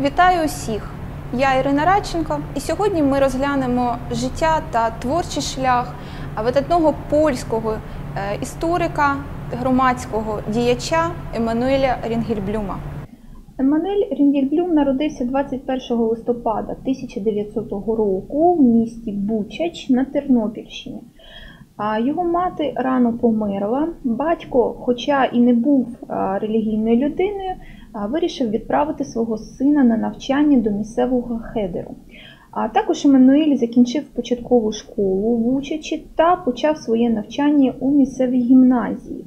Вітаю усіх! Я Ірина Радченко, і сьогодні ми розглянемо життя та творчий шлях видатного польського е, історика, громадського діяча Еммануеля Рінгельблюма. Еммануель Рінгельблюм народився 21 листопада 1900 року в місті Бучач на Тернопільщині. Його мати рано померла. Батько, хоча і не був релігійною людиною, вирішив відправити свого сина на навчання до місцевого хедеру. А також Еммануель закінчив початкову школу в Бучачі та почав своє навчання у місцевій гімназії.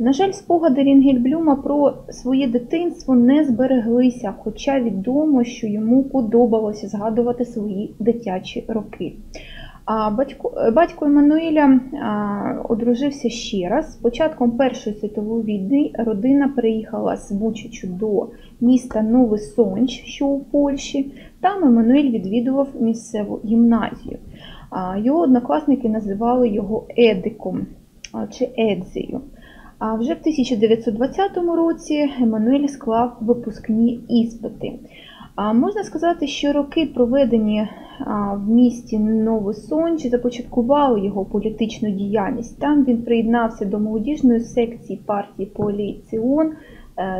На жаль, спогади Рінгельблюма про своє дитинство не збереглися, хоча відомо, що йому подобалося згадувати свої дитячі роки. Батько, батько Еммануеля а, одружився ще раз. З початком Першої світової війни родина переїхала з Бучачу до міста Новий Сонч, що у Польщі. Там Еммануель відвідував місцеву гімназію. Його однокласники називали його Едиком чи Едзею. А вже в 1920 році Еммануель склав випускні іспити. Можна сказати, що роки, проведені в місті Новий Сонч, започаткували його політичну діяльність. Там він приєднався до молодіжної секції партії Поліціон,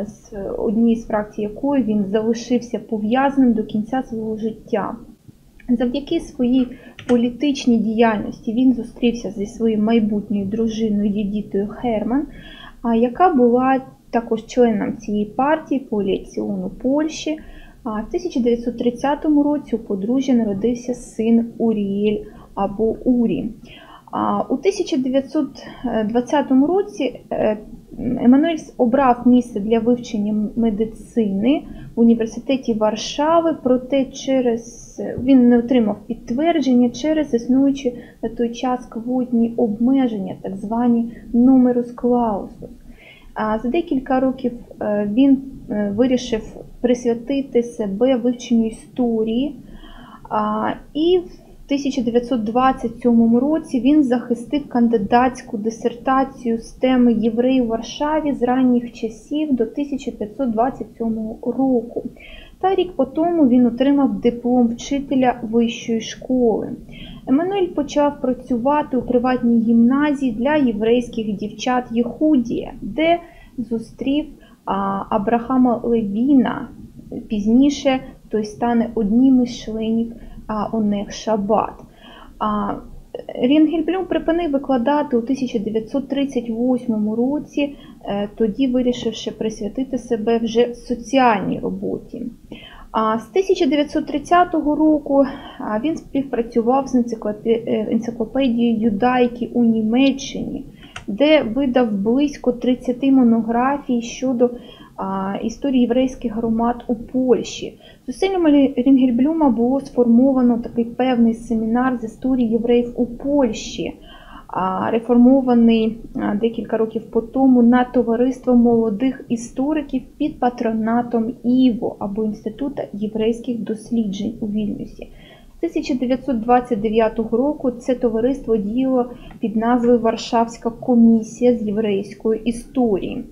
з однієї з фракцій якої він залишився пов'язаним до кінця свого життя. Завдяки своїй політичній діяльності він зустрівся зі своєю майбутньою дружиною Єдітою Херман, яка була також членом цієї партії Поліціону Польщі. А в 1930 році у подружжя народився син Уріель або Урі. А у 1920 році Еммануель обрав місце для вивчення медицини в університеті Варшави, проте через він не отримав підтвердження через існуючі на той час квотні обмеження, так звані numerus clausus. А за декілька років він вирішив присвятити себе вивченню історії. І в 1927 році він захистив кандидатську дисертацію з теми євреї у Варшаві з ранніх часів до 1527 року. Та рік по тому він отримав диплом вчителя вищої школи. Еммануель почав працювати у приватній гімназії для єврейських дівчат Єхудія, де зустрів Абрахама Левіна. Пізніше той стане одним із членів Онег Шабат. Рінгельблюм припинив викладати у 1938 році, тоді вирішивши присвятити себе вже соціальній роботі. А з 1930 року він співпрацював з енциклопедією Юдайки у Німеччині, де видав близько 30 монографій щодо історії єврейських громад у Польщі. Зусиллями Рінгельблюма було сформовано такий певний семінар з історії євреїв у Польщі, реформований декілька років по тому на товариство молодих істориків під патронатом ІВО або Інституту єврейських досліджень у Вільнюсі. З 1929 року це товариство діяло під назвою Варшавська комісія з єврейської історії.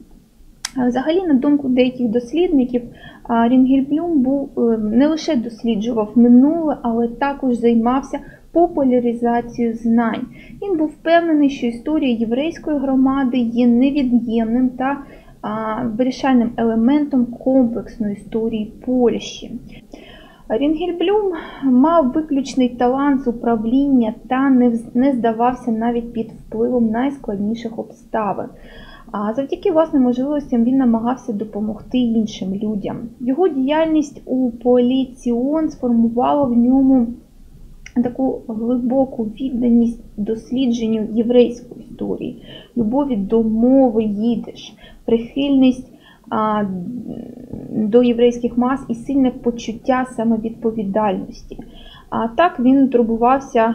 Взагалі, на думку деяких дослідників, Рінгельблюм був не лише досліджував минуле, але також займався популяризацією знань. Він був впевнений, що історія єврейської громади є невід'ємним та вирішальним елементом комплексної історії Польщі. Рінгельблюм мав виключний талант з управління та не здавався навіть під впливом найскладніших обставин. А завдяки власним можливостям він намагався допомогти іншим людям. Його діяльність у поліціон сформувала в ньому таку глибоку відданість дослідженню єврейської історії, любові до мови їдиш, прихильність до єврейських мас і сильне почуття самовідповідальності. А так він турбувався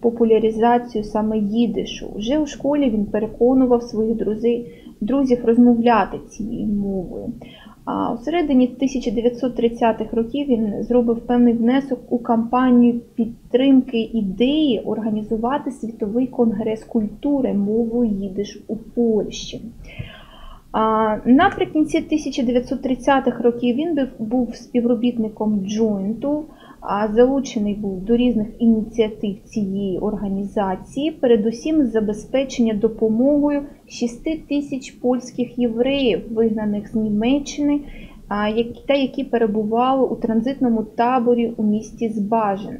популяризацією саме їдишу. Вже у школі він переконував своїх друзів, розмовляти цією мовою. А у середині 1930-х років він зробив певний внесок у кампанію підтримки ідеї організувати світовий конгрес культури мовою їдиш у Польщі. Наприкінці 1930-х років він був- співробітником джойнту, залучений був до різних ініціатив цієї організації, передусім забезпечення допомогою 6 тисяч польських євреїв, вигнаних з Німеччини, та які перебували у транзитному таборі у місті Збажин.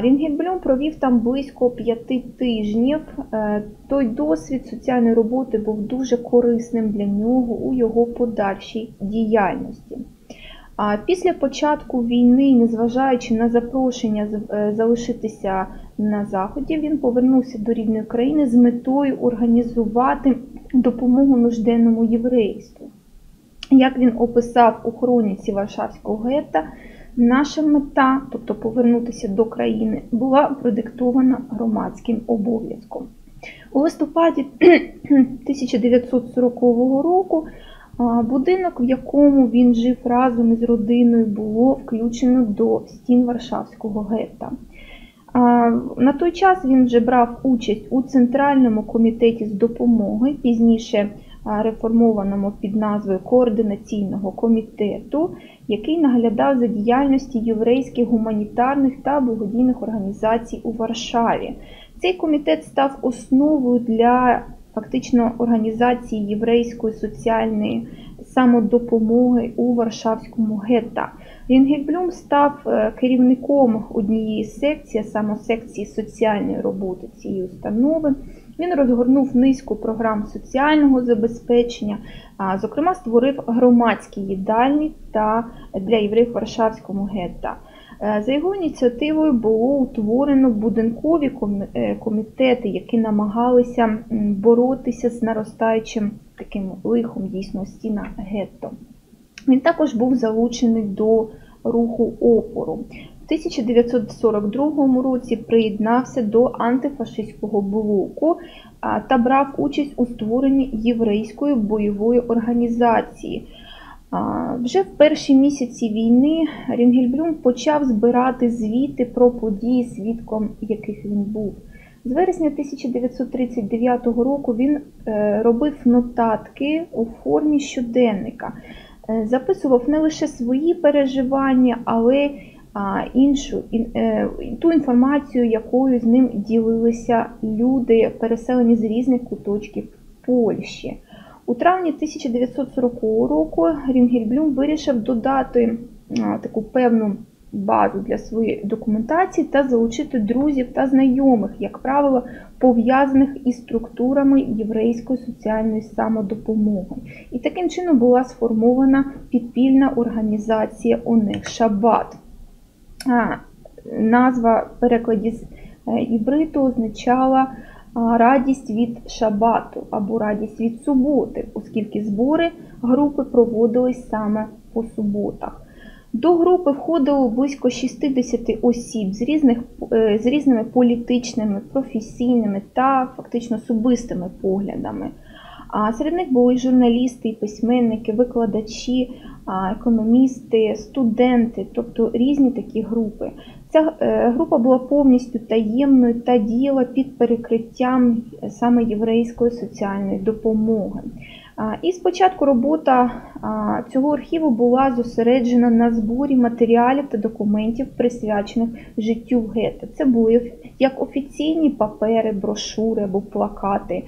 Рінгельблюм провів там близько п'яти тижнів. Е, Той досвід соціальної роботи був дуже корисним для нього у його подальшій діяльності. Після початку війни, незважаючи на запрошення е, залишитися на заході, він повернувся до рідної країни з метою організувати допомогу нужденному єврейству. Як він описав у хроніці Варшавського гетта, наша мета, тобто повернутися до країни, була продиктована громадським обов'язком. У листопаді 1940 року будинок, в якому він жив разом із родиною, було включено до стін Варшавського гетта. На той час він вже брав участь у Центральному комітеті з допомоги, пізніше реформованому під назвою Координаційного комітету, який наглядав за діяльністю єврейських гуманітарних та благодійних організацій у Варшаві. Цей комітет став основою для фактично організації єврейської соціальної самодопомоги у Варшавському гетта. Рінгельблюм став е, керівником однієї секції, саме секції соціальної роботи цієї установи. Він розгорнув низку програм соціального забезпечення, а, зокрема створив громадські їдальні та для євреїв Варшавському гетта. Е, За його ініціативою було утворено будинкові е, комітети, які намагалися боротися з наростаючим таким лихом дійсно стіна гетто. Він також був залучений до руху опору. В 1942 році приєднався до антифашистського блоку та брав участь у створенні єврейської бойової організації. Вже в перші місяці війни Рінгельблюм почав збирати звіти про події, свідком яких він був. З вересня 1939 року він е, робив нотатки у формі щоденника, Е, записував не лише свої переживання, але іншу е, ту інформацію, якою з ним ділилися люди, переселені з різних куточків Польщі. У травні 1940 року Рінгельблюм вирішив додати таку певну базу для своєї документації та залучити друзів та знайомих, як правило, пов'язаних із структурами єврейської соціальної самодопомоги. І таким чином була сформована підпільна організація ОНЕГ Шабат. Назва в перекладі з е, івриту означала радість від шабату або радість від суботи, оскільки збори групи проводились саме по суботах. До групи входило близько 60 осіб з, різних, е, з різними політичними, професійними та фактично особистими поглядами. А серед них були журналісти, і письменники, викладачі, економісти, студенти, тобто різні такі групи. Ця е, група була повністю таємною та діяла під перекриттям саме єврейської соціальної допомоги. І спочатку робота цього архіву була зосереджена на зборі матеріалів та документів, присвячених життю гетто. Це були як офіційні папери, брошури або плакати,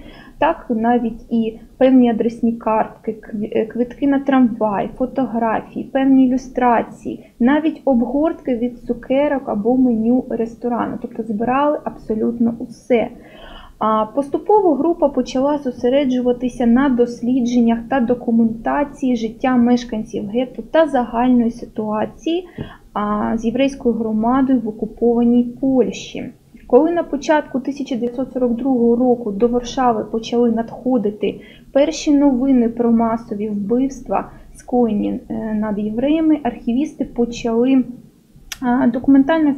так навіть і певні адресні картки, е, квитки на трамвай, фотографії, певні ілюстрації, навіть обгортки від цукерок або меню ресторану. Тобто збирали абсолютно усе. Поступово група почала зосереджуватися на дослідженнях та документації життя мешканців гетто та загальної ситуації з єврейською громадою в окупованій Польщі. Коли на початку 1942 року до Варшави почали надходити перші новини про масові вбивства, скоєні е, над євреями, архівісти почали документальну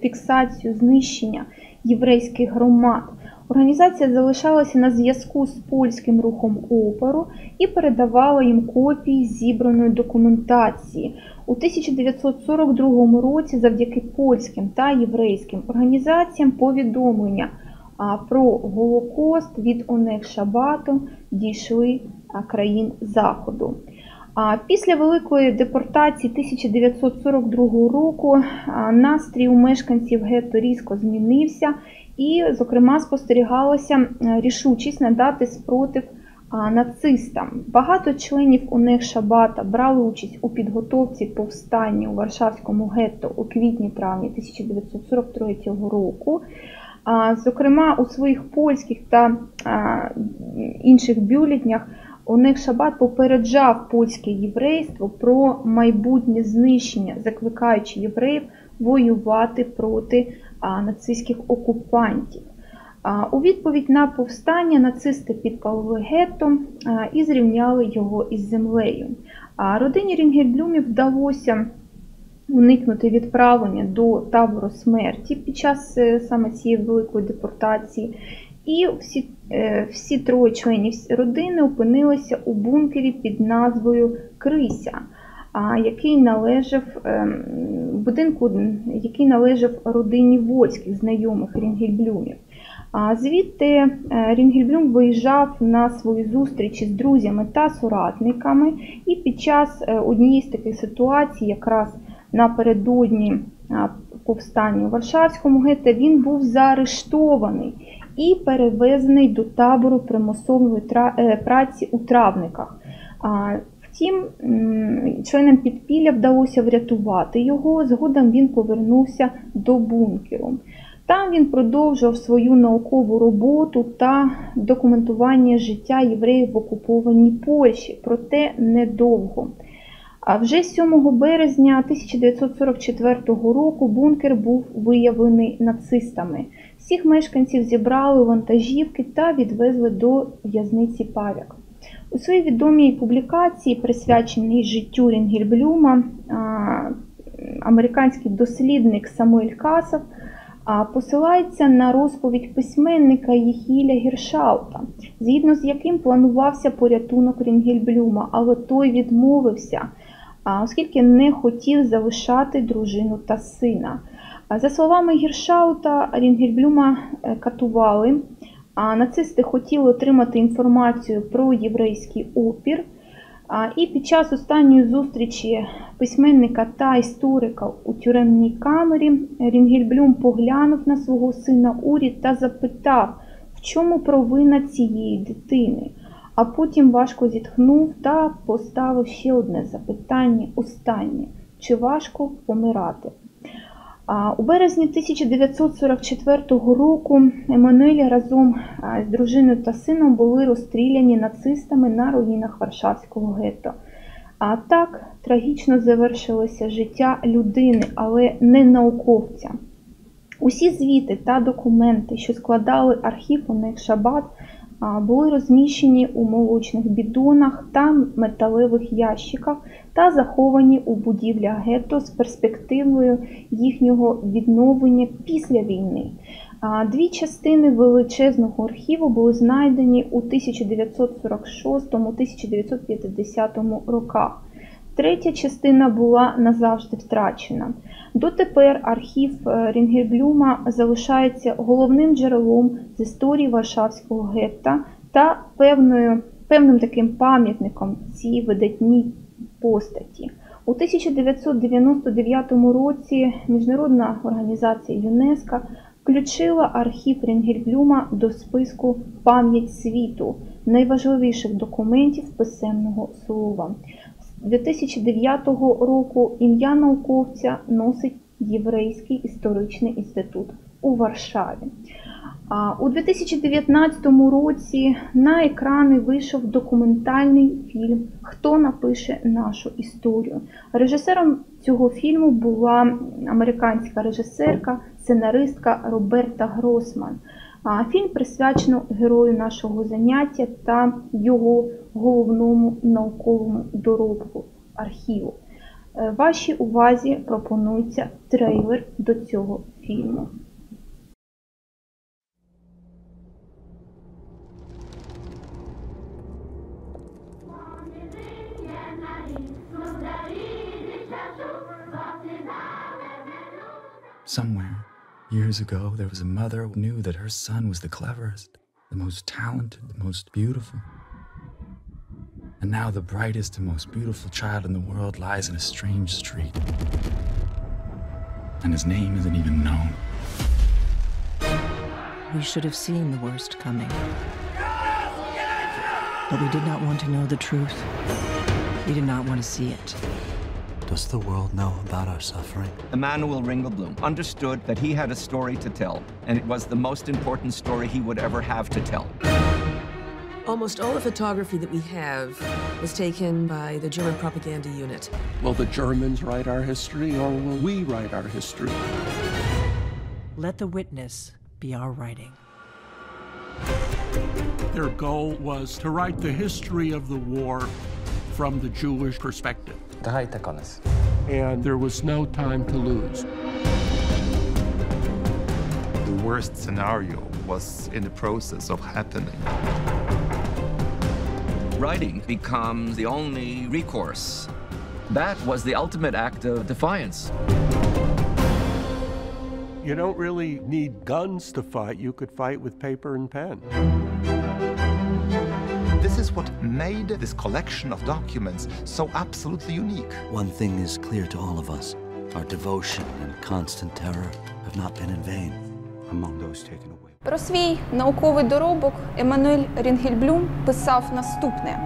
фіксацію знищення єврейських громад. Організація залишалася на зв'язку з польським рухом опору і передавала їм копії зібраної документації. У 1942 році завдяки польським та єврейським організаціям повідомлення про Голокост від Онег Шабату дійшли країн Заходу. Після великої депортації 1942 року настрій у мешканців гетто різко змінився, і, зокрема, спостерігалася рішучість надати спротив нацистам. Багато членів ОНЕГ Шабата брали участь у підготовці повстання у Варшавському гетто у квітні-травні 1943 року. Зокрема, у своїх польських та інших бюлетнях Онег Шабат попереджав польське єврейство про майбутнє знищення, закликаючи євреїв воювати проти нацистських окупантів. У відповідь на повстання нацисти підпалили гетто і зрівняли його із землею. А родині Рінгельблюмів вдалося уникнути відправлення до табору смерті під час е, саме цієї великої депортації. І всі, е, всі троє членів родини опинилися у бункері під назвою Крися, який належав ем, будинку, який належав родині Вольських знайомих Рінгельблюмів. Звідти е, Рінгельблюм виїжджав на свої зустрічі з друзями та соратниками, і під час е, однієї з таких ситуацій, якраз напередодні повстання у Варшавському гетто, він був заарештований і перевезений до табору примусової е, праці у травниках. Втім, членам підпілля вдалося врятувати його. Згодом він повернувся до бункеру. Там він продовжував свою наукову роботу та документування життя євреїв в окупованій Польщі, проте недовго. А вже 7 березня 1944 року бункер був виявлений нацистами. Всіх мешканців зібрали вантажівки та відвезли до в'язниці Павяк. У своїй відомій публікації, присвяченій життю Рінгельблюма, американський дослідник Самуель Касов посилається на розповідь письменника Єхіля Гіршаута, згідно з яким планувався порятунок Рінгельблюма, але той відмовився, оскільки не хотів залишати дружину та сина. За словами Гіршаута, Рінгельблюма е, катували. А нацисти хотіли отримати інформацію про єврейський опір. І під час останньої зустрічі письменника та історика у тюремній камері Рінгельблюм поглянув на свого сина Урі та запитав, в чому провина цієї дитини. А потім важко зітхнув та поставив ще одне запитання, останнє: чи важко помирати? У березні 1944 року Еммануель разом з дружиною та сином були розстріляні нацистами на руїнах Варшавського гетто. А так трагічно завершилося життя людини, але не науковця. Усі звіти та документи, що складали архів Онег Шабат, а, були розміщені у молочних бідонах та металевих ящиках та заховані у будівлях гетто з перспективою їхнього відновлення після війни. Дві частини величезного архіву були знайдені у 1946-1950 роках. Третя частина була назавжди втрачена. Дотепер архів е, Рінгельблюма залишається головним джерелом з історії Варшавського гетта та певною, певним таким пам'ятником цій видатній постаті. У 1999 році Міжнародна організація ЮНЕСКО включила архів Рінгельблюма до списку Пам'ять світу найважливіших документів писемного слова. З 2009 року ім'я науковця носить Єврейський історичний інститут у Варшаві. У 2019 році на екрани вийшов документальний фільм Хто напише нашу історію. Режисером цього фільму була американська режисерка, сценаристка Роберта Гросман. Фільм присвячено герою нашого заняття та його головному науковому доробку архіву. Е, Вашій увазі пропонується трейлер до цього фільму. Somewhere Years ago, there was a mother who knew that her son was the cleverest, the most talented, the most beautiful. And now the brightest and most beautiful child in the world lies in a strange street. And his name isn't even known. We should have seen the worst coming. But we did not want to know the truth. We did not want to see it. Does the world know about our suffering? Emmanuel Ringelblum understood that he had a story to tell, and it was the most important story he would ever have to tell. Almost all the photography that we have was taken by the German propaganda unit. Will the Germans write our history or will we write our history? Let the witness be our writing. Their goal was to write the history of the war from the Jewish perspective. And there was no time to lose. The worst scenario was in the process of happening. Writing becomes the only recourse. That was the ultimate act of defiance. You don't really need guns to fight, you could fight with paper and pen. This is what made this collection of documents so absolutely unique. One thing is clear to all of us our devotion and constant terror have not been in vain among those taken away. Про свій науковий доробок Еммануель Рінгельблюм писав наступне: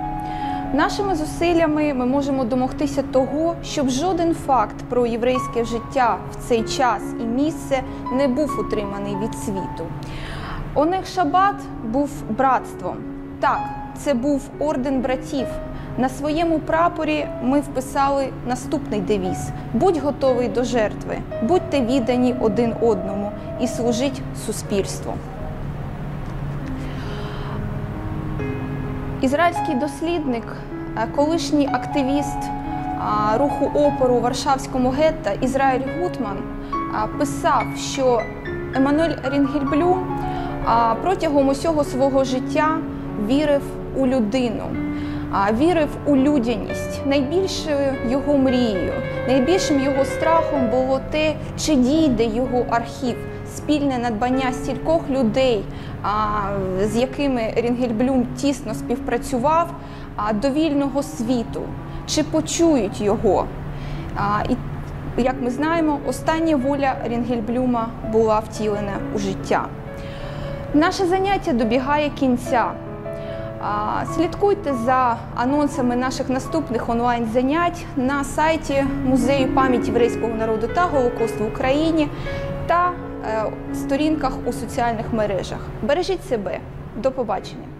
нашими зусиллями ми можемо домогтися того, щоб жоден факт про єврейське життя в цей час і місце не був утриманий від світу. Онех Шабат був братством. Так, це був орден братів. На своєму прапорі ми вписали наступний девіз: будь готовий до жертви, будьте віддані один одному і служіть суспільству. Ізраїльський дослідник, е, колишній активіст руху опору Варшавському гетто Ізраїль Гутман писав, що Еммануель Рінгельблюм а, протягом усього свого життя вірив у людину, вірив у людяність. Найбільшою його мрією, найбільшим його страхом було те, чи дійде його архів, спільне надбання стількох людей, з якими Рінгельблюм тісно співпрацював, до вільного світу, чи почують його. І як ми знаємо, остання воля Рінгельблюма була втілена у життя. Наше заняття добігає кінця. Слідкуйте за анонсами наших наступних онлайн-занять на сайті Музею пам'яті єврейського народу та Голокосту в Україні та е, сторінках у соціальних мережах. Бережіть себе. До побачення!